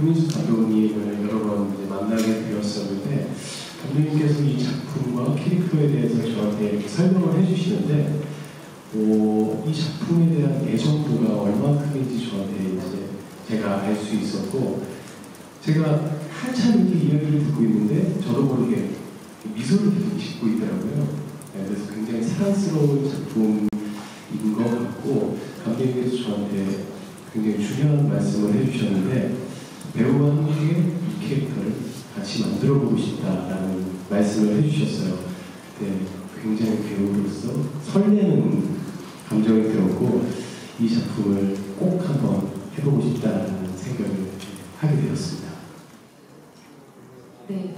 손민수 감독님을 여러 번 이제 만나게 되었었는데 감독님께서 이 작품과 캐릭터에 대해서 저한테 설명을 해주시는데 어, 이 작품에 대한 애정도가 얼마큼인지 저한테 이제 제가 알 수 있었고 제가 한참 이렇게 이야기를 듣고 있는데 저도 모르게 미소를 계속 짓고 있더라고요. 네, 그래서 굉장히 사랑스러운 작품인 것 같고 감독님께서 저한테 굉장히 중요한 말씀을 해주셨는데 배우와 함께 이 캐릭터를 같이 만들어 보고 싶다라는 말씀을 해주셨어요. 네, 굉장히 배우로서 설레는 감정이 들었고 이 작품을 꼭 한번 해보고 싶다라는 생각을 하게 되었습니다. 네,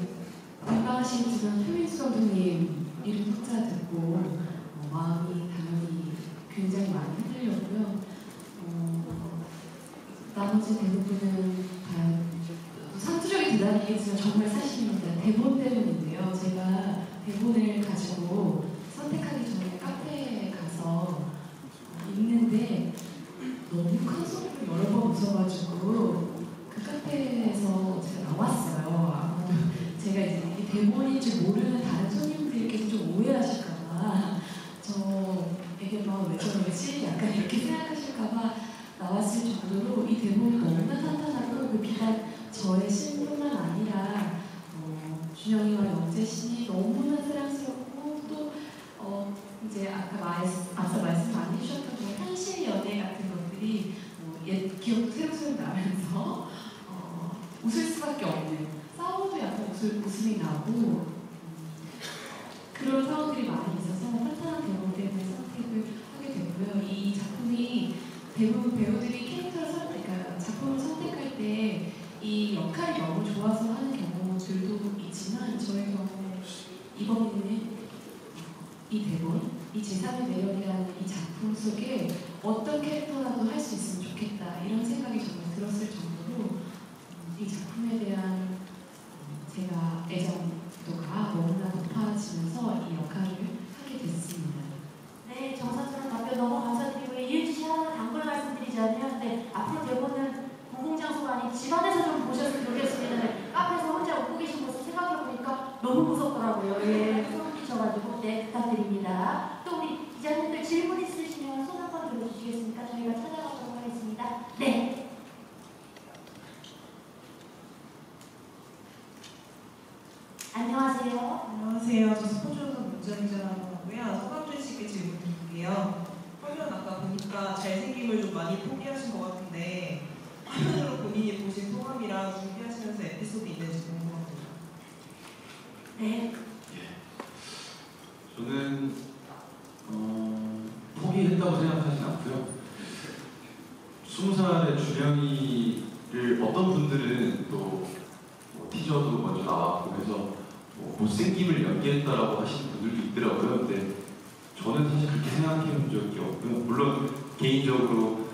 건강하신 지금 표민수 감독님 이름 석자 듣고 어, 정말 사실입니다. 대본 때문인데요. 제가 대본을 가지고 선택하기 전에 카페에 가서 읽는데 너무 큰 소리로 여러 번 웃어가지고 그 카페에서 제가 나왔어요. 제가 이제 이게 대본인 줄 모르는 다른 손님 저의 신뿐만 아니라 어, 준영이와 영재 씨 너무나 사랑스럽고 또 어, 이제 아까 말, 앞서 말씀 많이 해주셨던 이 대본, 이 제3의 매력이라는 이 작품 속에 어떤 캐릭터라도 할 수 있으면 좋겠다 이런 생각이 정말 들었을 정도로 음, 이 작품에 대한 음, 제가 애정도가 너무나 높아지면서 이 역할을 하게 됐습니다. 네, 정상적으로 답변 너무 감사드리고요. 이은지 씨 하나 단골 말씀드리자면, 네, 앞으로 대본은 공공장소가 아닌 집안에서 좀 보셨으면 좋겠습니다. 네, 카페에서 혼자 웃고 계신 모습 생각해보니까 너무 무섭더라고요. 예, 소름 끼쳐가지고, 네, 부탁드립니다. 또 우리 기자님들 질문 있으시면 손 한번 들어주시겠습니까? 저희가 찾아가도록 하겠습니다. 네. 안녕하세요. 안녕하세요. 저 스포츠연구 문정기자라고 하고요. 서강준 씨께 질문 드릴게요. 화면 아까 보니까 잘생김을 좀 많이 포기하신 것 같은데 화면으로 본인이 보신 소감이랑 준비하시면서 에피소드 있는지 궁금합니다. 네. 저는 어, 포기했다고 않고요. 스무 살의 준영이를 어떤 분들은 또 뭐 티저도 먼저 나왔고 그래서 뭐 못생김을 연기했다라고 하시는 분들도 있더라고요. 근데 저는 사실 그렇게 생각해 본 적이 없고요. 물론 개인적으로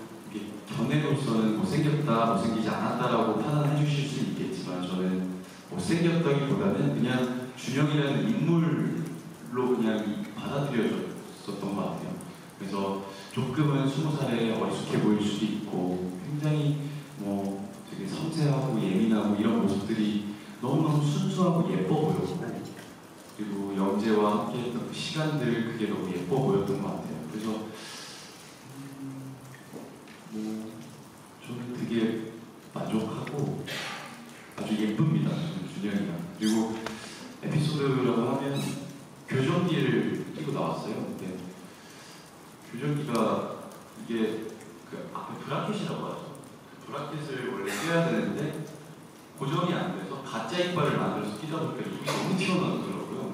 견해로서는 못생겼다, 못생기지 않았다라고 판단해 주실 수 있겠지만 저는 못생겼다기보다는 그냥 준영이라는 인물로 그냥 받아들여졌었던 것 같아요. 그래서 조금은 스무 살에 어리숙해 보일 수도 있고 굉장히 뭐 되게 섬세하고 예민하고 이런 모습들이 너무너무 순수하고 예뻐 보였고 그리고 영재와 함께했던 그 시간들 그게 너무 예뻐 보였던 것 같아요. 그래서 음, 뭐 저는 되게 만족하고 아주 예쁩니다. 저는 준영이가 그리고 에피소드라고 하면 교정기를 끼고 나왔어요. 근데 교정기가 이게 그 앞에 브라켓이라고 하죠. 그 브라켓을 원래 껴야 되는데 고정이 안 돼서 가짜 이빨을 만들어서 끼다 보니까 이게 너무 튀어나오더라고요.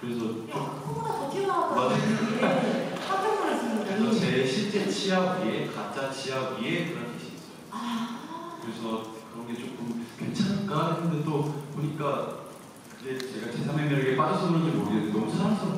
그래서 좀 야, 코보다 더 튀어나왔다고 네, 깜짝 놀랐습니다. 그래서 제 실제 치아 위에 가짜 치아 위에 브라켓이 있어요. 아, 그래서 그런 게 조금 괜찮을까 했는데 또 보니까 이제 제가 제3의 매력에 빠져서 그런지 모르겠는데 너무 사랑스럽더